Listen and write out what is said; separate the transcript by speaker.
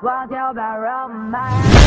Speaker 1: 忘掉吧，romance。